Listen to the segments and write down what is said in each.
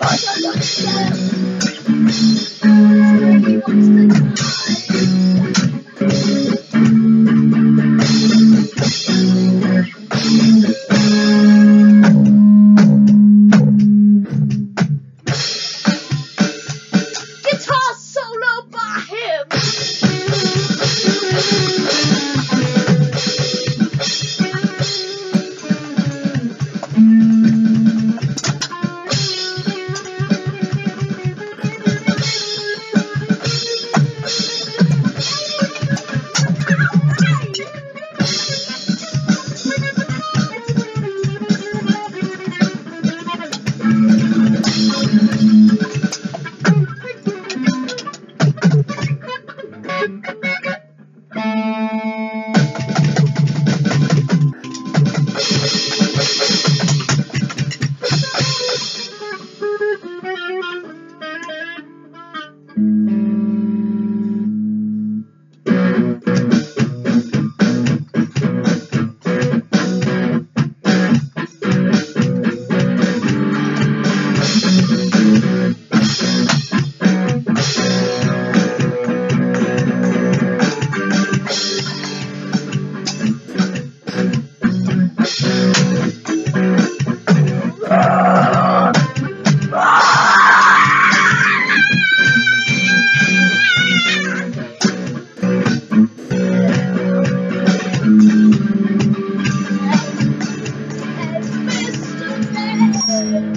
あ、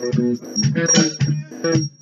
Thank you.